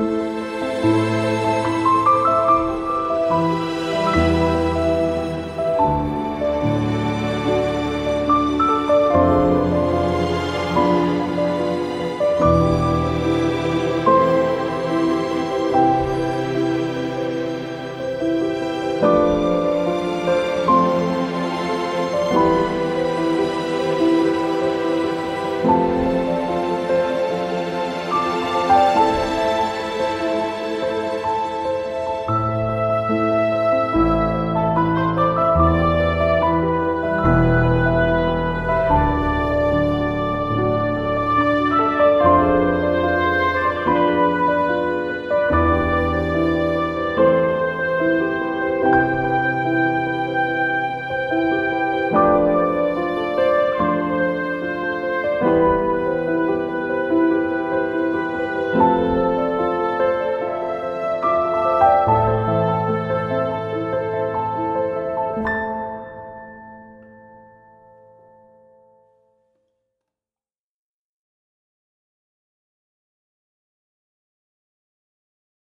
Música